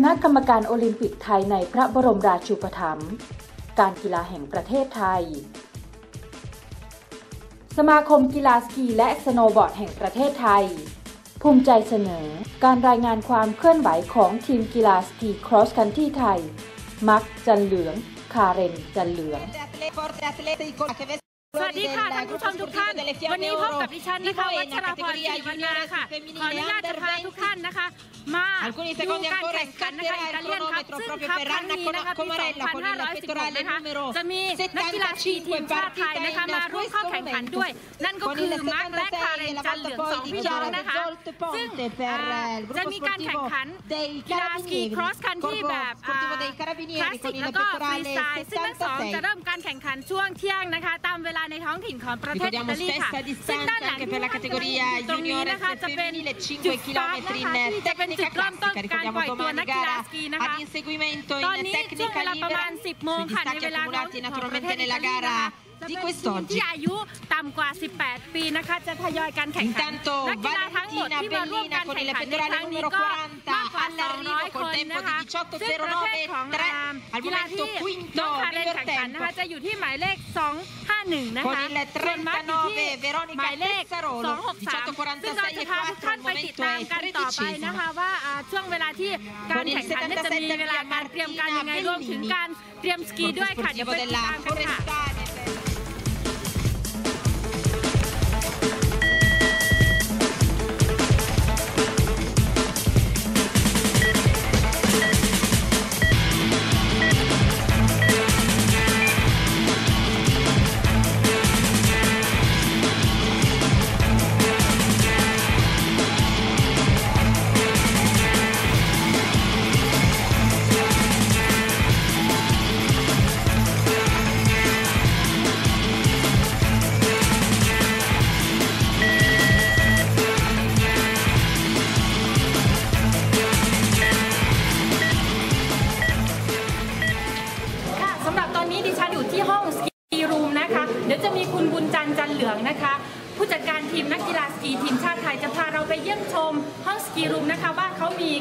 คณะกรรมการโอลิมปิกไทยในพระบรมราชูปถัมภ์การกีฬาแห่งประเทศไทย สมาคมกีฬาสกีและสโนว์บอร์ดแห่งประเทศไทย ภูมิใจเสนอการรายงานความเคลื่อนไหวของทีมกีฬาสกีครอสคันทรีไทย มักจันเหลือง คาเรนจันเหลืองส ดีค่ะท่านผู้ชมทุกท่าน วันนี้พบกับดิฉันนะคะวัชราพรศรีวรรณาค่ะ ขออนุญาตจะพาทุกท่านนะคะ มาดูการแข่งขันนะคะ Italian Cup ซึ่ง cup ครั้งนี้นะคะปี2516นะคะจะมีนักกีฬาสกีทีมชาติไทยนะคะมาร่วมเข้าแข่งขันด้วย นั่นก็คือมาร์คและคาเรนจันเหลืองสองพี่น้องนะคะ ซึ่งจะมีการแข่งขันกีฬาสกี cross-country แบบคลาสสิกแล้วก็ฟรีสไตล์ซึ่งทั้งสองจะเริ่มการแข่งขันช่วงเที่ยงนะคะ ตามเวลาในท้องถิ่นของประเทศอิตาลีค่ะซึ่งด้านหลังที่ท่านกำลังเห็นตรงนี้นะคะจะเป็นจุดสตาร์ทนะคะที่จะเป็นจุดเริ่มต้นการปล่อยตัวนักกีฬาสกีนะคะตอนนี้ช่วงเวลาประมาณ 10 โมงค่ะในเวลาท้องถิ่นของประเทศอิตาลีนะคะจะเป็นทีมที่อายุต่ำกว่า 18 ปีนะคะจะทยอยการแข่งขันนักกีฬาทั้งหมดที่มาร่วมการแข่งขันในครั้งนี้ก็มากกว่า 200 คนนะคะซึ่งประเภทของกีฬาที่น้องคาเรนแข่งขันนะคะจะอยู่ที่หมายเลข 251 นะคะส่วนมาร์คอยู่ที่หมายเลข 263 ซึ่งเราจะพาทุกท่านไปติดตามกันต่อไปนะคะว่าช่วงเวลาที่การแข่งขันจะมีเวลาการเตรียมการยังไงรวมถึงการเตรียมสกีด้วยค่ะเดี๋ยวไปติดตามกันค่ะค่ะ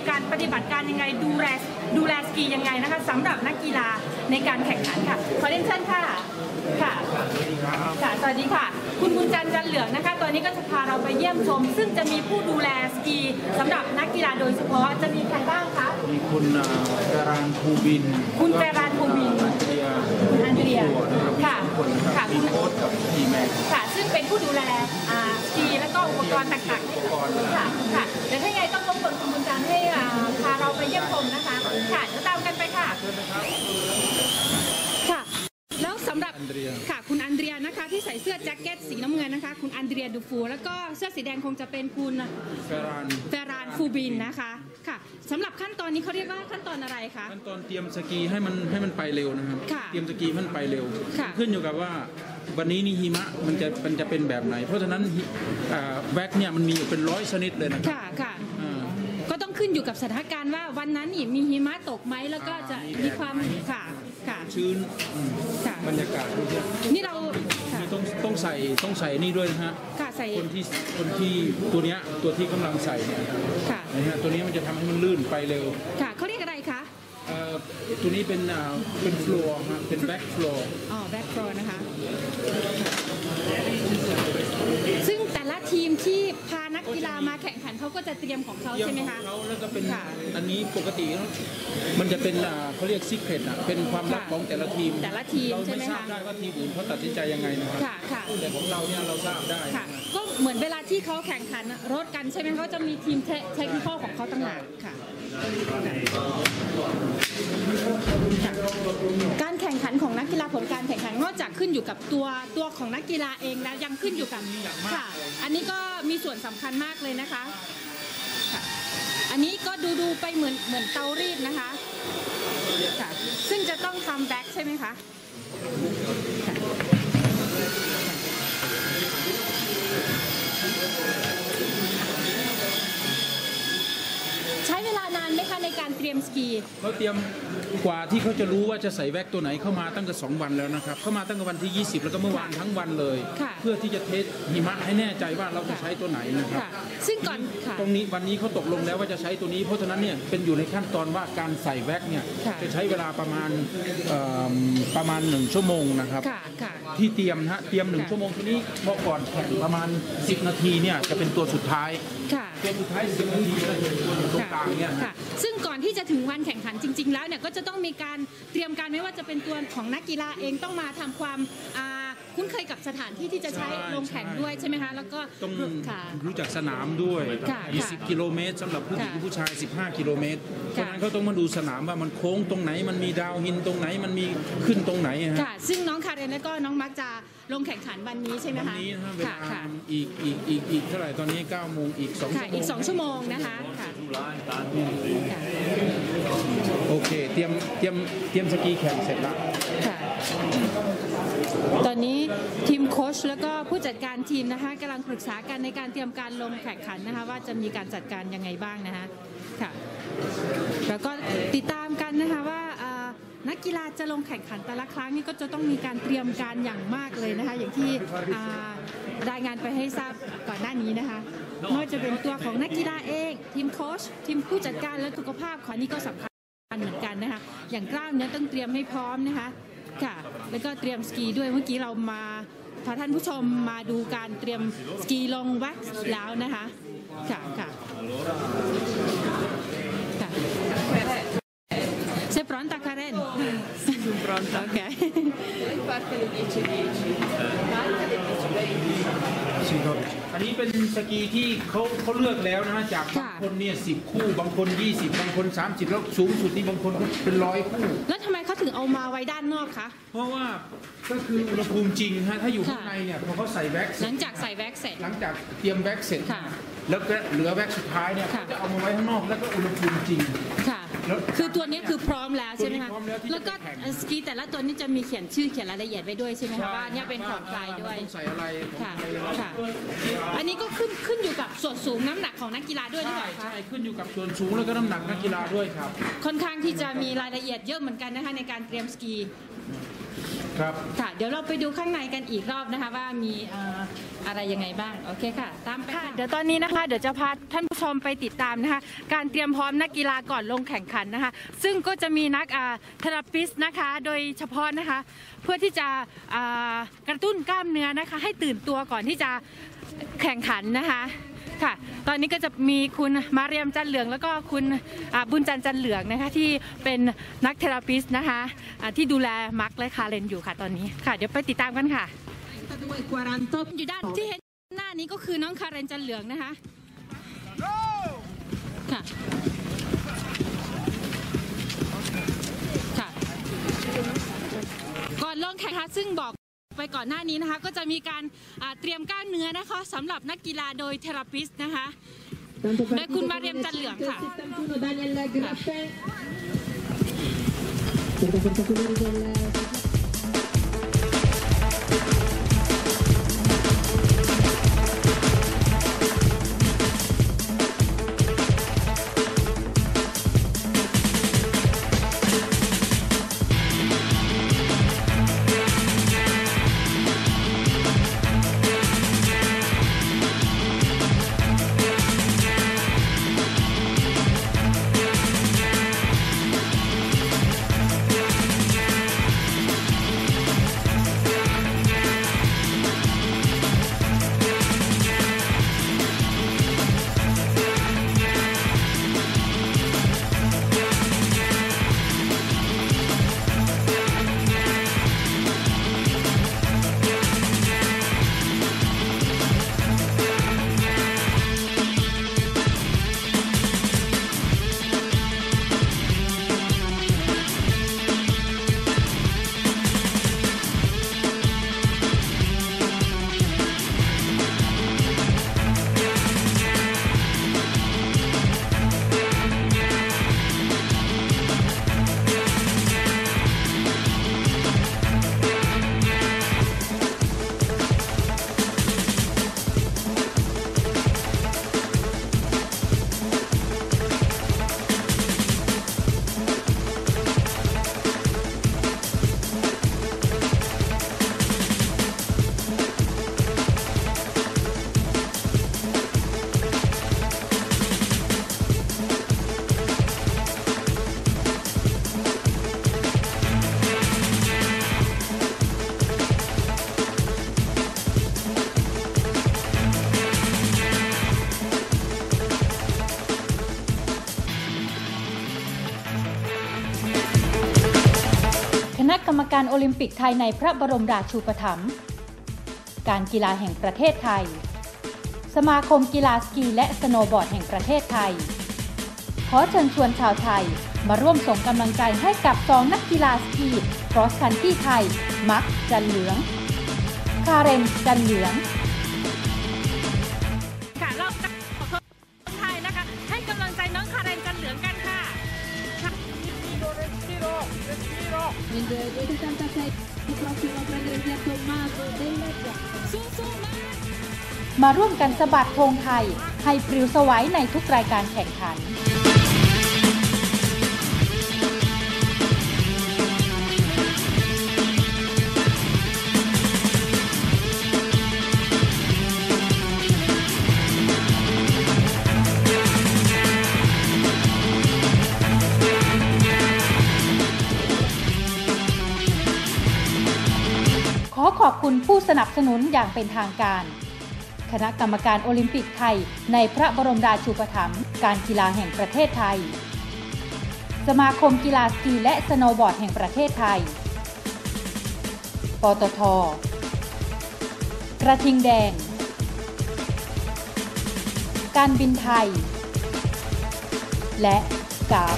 การปฏิบัติการยังไงดูแลดูแลสกียังไงนะคะสำหรับนักกีฬาในการแข่งขันค่ะขอเรียนเชิญค่ะค่ะค่ะสวัสดีค่ะ คุณบุญจันทร์จันเหลืองนะคะ ตอนนี้ก็จะพาเราไปเยี่ยมชม ซึ่งจะมีผู้ดูแลสกีสำหรับนักกีฬาโดยเฉพาะจะมีใครบ้างคะมีคุณอ่าเจรานภูบิน คุณเจรานภูบินอันเดียคุณอันเดรียค่ะค่ะมีค่ะโค้ชกับทีแม็กค่ะ ซึ่งเป็นผู้ดูแลอ่าสกีและก็อุปกรณ์ต่างๆให้ค่ะค่ะเดี๋ยวถ้า คะคุณอันเดรียดูฟู แล้วก็เสื้อสีแดงคงจะเป็นคุณเจรานเฟรานฟูบินนะคะค่ะสำหรับขั้นตอนนี้เขาเรียกว่าขั้นตอนอะไรคะ ขั้นตอนเตรียมสกีให้มันให้มันไปเร็วนะครับ ค่ะเตรียมสกีให้มันไปเร็ว ค่ะขึ้นอยู่กับว่าวันนี้นี่หิมะมันจะมันจะเป็นแบบไหน เพราะฉะนั้นหิอ่าแว็กเนี่ยมันมีอยู่เป็นร้อยชนิดเลยนะครับค่ะค่ะ อ่า ก็ต้องขึ้นอยู่กับสถานการณ์ว่าวันนั้นนี่มีหิมะตกไหมแล้วก็จะมีความค่ะค่ะชื้นอืมค่ะ บรรยากาศด้วย นี่เราค่ะนี่ ต้องต้องใส่ต้องใส่นี่ด้วยนะฮะค่ะใส่คนที่คนที่ตัวเนี้ยตัวที่กำลังใส่เนี่ยค่ะนะฮะตัวนี้มันจะทำให้มันลื่นไปเร็วค่ะเขาเรียกอะไรคะเอ่อตัวนี้เป็นอ่าเป็นฟลอร์ฮะเป็นแบ็กฟลอร์อ๋อแบ็คโรนะคะ ซึ่งแต่ ละทีมที่พานักกีฬามาแข่งขันเขาก็จะเตรียมของเขาใช่ไหมคะเขาแล้วก็เป็นค่ะอันนี้ปกติแล้วมันจะเป็นอ่าเขาเรียกซีเครตอะเป็นความลับค่ะของแต่ละทีม แต่ละทีมเราใช่ไหมไม่ทราบคะได้ว่าทีมอื่นเขาตัดสินใจยังไงนะครับค่ะค่ะแต่ของเราเนี่ยเราทราบได้ค่ะก็เหมือนเวลาที่เขาแข่งขันรถกันใช่ไหมเขาจะมีทีมเทคนิคของเขาต่างหากค่ะ การแข่งขันของนักกีฬาผลการแข่งขันนอกจากขึ้นอยู่กับตัวตัวของนักกีฬาเองแล้วยังขึ้นอยู่กับค่ะ อันนี้ก็มีส่วนสำคัญมากเลยนะคะค่ะอันนี้ก็ดูดูไปเหมือนเหมือนเตารีดนะคะค่ะซึ่งจะต้องทำแบ็คใช่ไหมคะ ไหมคะในการเตรียมสกี เราเตรียมกว่าที่เขาจะรู้ว่าจะใส่แว็กตัวไหนเข้ามาตั้งแต่สองวันแล้วนะครับเข้ามาตั้งแต่วันที่ 20 แล้วก็เมื่อวานทั้งวันเลยค่ะเพื่อที่จะเทสหิมะให้แน่ใจว่าเราจะใช้ตัวไหนนะครับค่ะซึ่งก่อนค่ะตรงนี้วันนี้เขาตกลงแล้วว่าจะใช้ตัวนี้ เพราะฉะนั้นเนี่ยเป็นอยู่ในขั้นตอนว่าการใส่แว็กเนี่ยค่ะจะใช้เวลาประมาณเอ่อประมาณหนึ่งชั่วโมงนะครับค่ะค่ะที่เตรียมนะฮะเตรียมหนึ่งค่ะชั่วโมงทีนี้พอก่อนแข่งประมาณ 10 นาทีเนี่ยจะเป็นตัวสุดท้ายค่ะตัวสุดท้าย10นาทีจะเห็นตัวอยู่ตรงค่ะกลางเนี่ยค่ะซึ่งก่อนที่จะถึงวันแข่งขันจริง ๆ แล้วเนี่ยก็จะต้องมีการเตรียมการไม่ว่าจะเป็นตัวของนักกีฬาเองต้องมาทำความอ่า คุ้นเคยกับสถานที่ที่จะใช้ใช่ลงแข่งด้วยใช่ไหมคะแล้วก็ต้องค่ะ รู้จักสนามด้วย ค่ะ20 กิโลเมตรสำหรับผู้หญิงค่ะผู้ชาย 15 กิโลเมตรเพราะฉะนั้นเขาต้องมาดูสนามว่ามันโค้งตรงไหน มันมีดาวหินตรงไหน มันมีขึ้นตรงไหนฮะ ค่ะ ซึ่งน้องคาเรนและก็น้องมักจะลงแข่งขันวันนี้ใช่ไหมวันคะนี้นะฮะเวค่ะลาค่ะอีกอีกอีกอีกเท่าไหร่ตอนนี้9โมงอีก2ชั่วค่ะ โมงอีก 2 ชั่วโมงนะคะค่ะค่ะ โอเค เตรียมเตรียมเตรียมสกีแข่งเสร็จแล้วค่ะ ตอนนี้ทีมโค้ชแล้วก็ผู้จัดการทีมนะคะกำลังปรึกษากันในการเตรียมการลงแข่งขันนะคะว่าจะมีการจัดการยังไงบ้างนะคะค่ะแล้วก็ติดตามกันนะคะว่านักกีฬาจะลงแข่งขันแต่ละครั้งนี่ก็จะต้องมีการเตรียมการอย่างมากเลยนะคะ อย่างที่รายงานไปให้ทราบก่อนหน้านี้นะคะไม่ว่าจะเป็นตัวของนักกีฬาเอง ทีมโค้ชทีมผู้จัดการและสุขภาพค่ะนี่ก็สำคัญเหมือนกันนะคะอย่างกล้ามเนื้อต้องเตรียมให้พร้อมนะคะ ค่ะ แล้วก็เตรียมสกีด้วยเมื่อกี้เรามาพาท่านผู้ชมมาดูการเตรียมสกีลงแว็กซ์แล้วนะคะ ค่ะค่ะค่ะ Sei pronta Karen? pronta, ok. อันนี้เป็นสกีที่เขาเขาเลือกแล้วนะฮะจากบางค่ะ คนเนี่ยสิคู่บางคน 20 บางคน 30 แล้วสูงสุดนี่บางคนก็เป็นร้อยคู่ แล้วทำไมเขาถึงเอามาไว้ด้านนอกคะ เพราะว่าก็คืออุณหภูมิจริงฮะถ้าอยู่ข้างค่ะ ในเนี่ยพอเขาใส่แว็กซ์หลังจากใส่แว็กซ์เสร็จ หลังจากเตรียมแว็กซ์เสร็จ ค่ะ แล้วก็เหลือแว็กซ์สุดท้ายเนี่ยค่ะเขาจะเอามาไว้ข้างนอกแล้วก็อุณหภูมิจริง ค่ะแล้ว คือตัวนี้คือพร้อมแล้วใช่ไหมคะตัวนี้พร้อมแล้วที่จะแล้วก็แข่งสกีแต่ละตัวนี้จะมีเขียนชื่อเขียนรายละเอียดไว้ด้วยใช่ไหมคะว่าเนี่ยเป็นของใครด้วยต้องใส่อะไรของค่ะใครค่ะ อันนี้ก็ขึ้นขึ้นอยู่กับส่วนสูงน้ำหนักของนักกีฬาด้วยหรือใช่เปล่าคะใช่ขึ้นอยู่กับส่วนสูงแล้วก็น้ำหนักนักกีฬาด้วยครับ ค่อนข้างที่จะมีรายละเอียดเยอะเหมือนกันนะคะในการเตรียมสกี ครับค่ะ เดี๋ยวเราไปดูข้างในกันอีกรอบนะคะ ว่ามีเอ่ออะไรยังไงบ้าง โอเคค่ะ ตามไปค่ะ เดี๋ยวตอนนี้นะคะ เดี๋ยวจะพาท่านผู้ชมไปติดตามนะคะ การเตรียมพร้อมนักกีฬาก่อนลงแข่งขันนะคะ ซึ่งก็จะมีนักเทราปิสนะคะ โดยเฉพาะนะคะ เพื่อที่จะอ่ากระตุ้นกล้ามเนื้อนะคะ ให้ตื่นตัวก่อนที่จะแข่งขันนะคะ ค่ะ ตอนนี้ก็จะมีคุณมาเรียมจันเหลือง แล้วก็คุณบุญจันทร์จันเหลืองนะคะที่เป็นนักเทราปิสนะคะที่ดูแลมาร์คและคาเรนอยู่ค่ะตอนนี้ค่ะ เดี๋ยวไปติดตามกันค่ะอยู่ด้านที่เห็นหน้านี้ก็คือน้องคาเรนจันเหลืองนะคะค่ะค่ะ ก่อนลงแข่งขันซึ่งบอก ไปก่อนหน้านี้นะคะ ก็จะมีการเตรียมกล้ามเนื้อนะคะสำหรับนักกีฬาโดยเทราปิสนะคะโดยคุณมาเรียมจันเหลืองค่ะค่ะ การโอลิมปิกไทยในพระบรมราชูปถัมภ์ การกีฬาแห่งประเทศไทย สมาคมกีฬาสกีและสโนบอร์ดแห่งประเทศไทย ขอเชิญชวนชาวไทยมาร่วมส่งกำลังใจให้กับสองนักกีฬาสกี cross-country ไทย มาร์ค จันเหลือง คาเรนจันเหลือง มากมาร่วมกันสะบัดธงไทย ให้ปลิวสวัยในทุกรายการแข่งขัน คุณผู้สนับสนุนอย่างเป็นทางการ คณะกรรมการโอลิมปิกไทย ในพระบรมราชูปถัมภ์การกีฬาแห่งประเทศไทย สมาคมกีฬาสกีและสโนวบอร์ดแห่งประเทศไทย ปตท กระทิงแดง การบินไทย และกาฟ